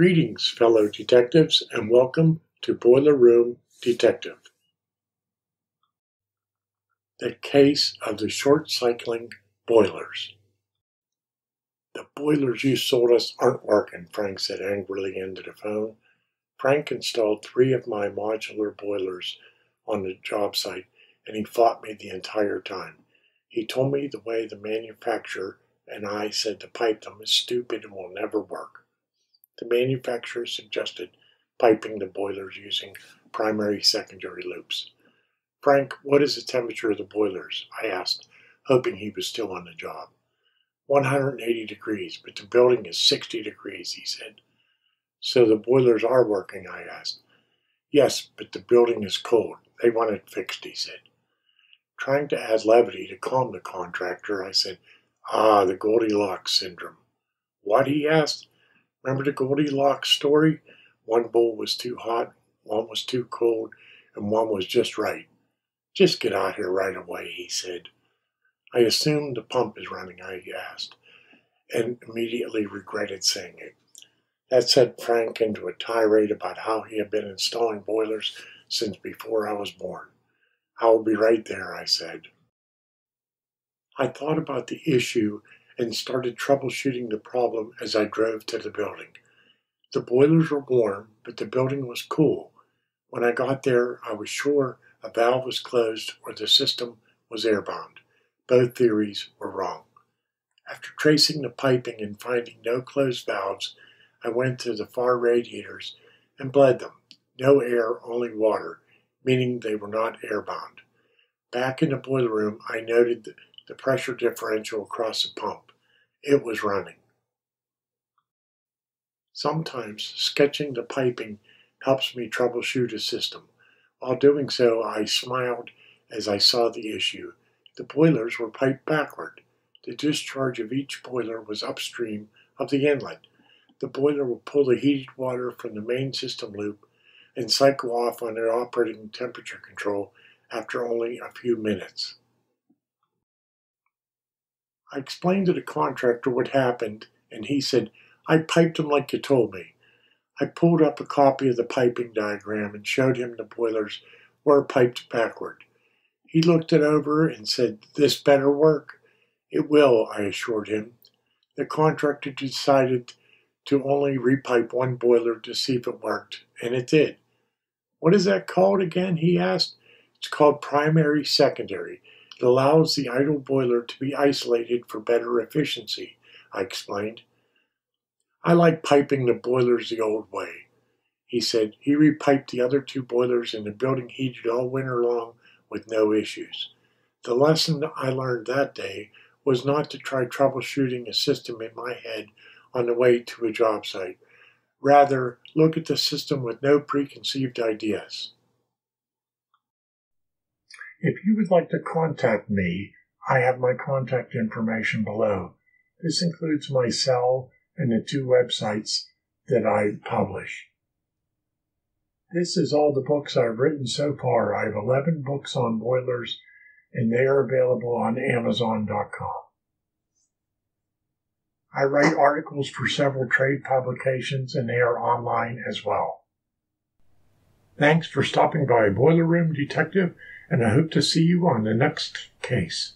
Greetings, fellow detectives, and welcome to Boiler Room Detective. The case of the short cycling boilers. The boilers you sold us aren't working, Frank said angrily into the phone. Frank installed three of my modular boilers on the job site, and he fought me the entire time. He told me the way the manufacturer and I said to pipe them is stupid and will never work. The manufacturer suggested piping the boilers using primary secondary loops. Frank, what is the temperature of the boilers? I asked, hoping he was still on the job. 180 degrees, but the building is 60 degrees, he said. So the boilers are working, I asked. Yes, but the building is cold. They want it fixed, he said. Trying to add levity to calm the contractor, I said, Ah, the Goldilocks syndrome. What? he asked. Remember the Goldilocks story? One bowl was too hot, one was too cold, and one was just right. Just get out here right away, he said. I assume the pump is running, I asked, and immediately regretted saying it. That set Frank into a tirade about how he had been installing boilers since before I was born. I will be right there, I said. I thought about the issue and started troubleshooting the problem as I drove to the building. The boilers were warm, but the building was cool. When I got there, I was sure a valve was closed or the system was airbound. Both theories were wrong. After tracing the piping and finding no closed valves, I went to the far radiators and bled them. No air, only water, meaning they were not airbound. Back in the boiler room, I noted the pressure differential across the pump. It was running. Sometimes sketching the piping helps me troubleshoot a system. While doing so, I smiled as I saw the issue. The boilers were piped backward. The discharge of each boiler was upstream of the inlet. The boiler will pull the heated water from the main system loop and cycle off on the operating temperature control after only a few minutes. I explained to the contractor what happened, and he said, I piped him like you told me. I pulled up a copy of the piping diagram and showed him the boilers were piped backward. He looked it over and said, This better work? It will, I assured him. The contractor decided to only repipe one boiler to see if it worked, and it did. What is that called again? he asked. It's called primary secondary. It allows the idle boiler to be isolated for better efficiency, I explained. I like piping the boilers the old way. He said he repiped the other two boilers and the building heated all winter long with no issues. The lesson I learned that day was not to try troubleshooting a system in my head on the way to a job site. Rather, look at the system with no preconceived ideas. If you would like to contact me, I have my contact information below. This includes my cell and the two websites that I publish. This is all the books I've written so far. I have 11 books on boilers, and they are available on Amazon.com. I write articles for several trade publications, and they are online as well. Thanks for stopping by Boiler Room Detective and I hope to see you on the next case.